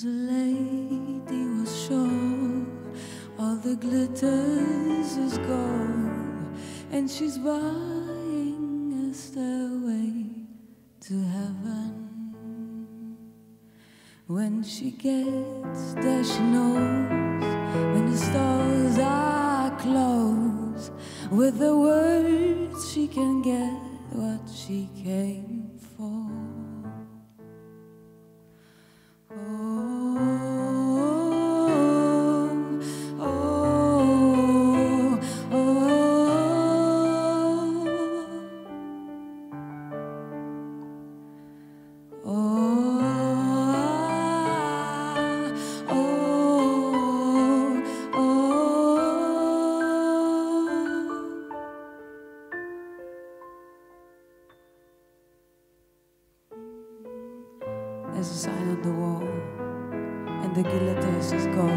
lady was sure all the glitters is gold, and she's buying a stairway to heaven. When she gets there, she knows when the stores are closed. With the words, she can get what she came There's a sign on the wall, and the glitters is gold.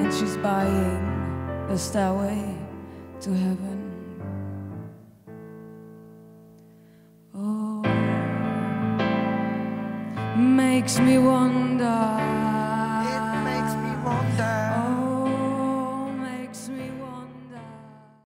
And she's buying the stairway to heaven. Oh, makes me wonder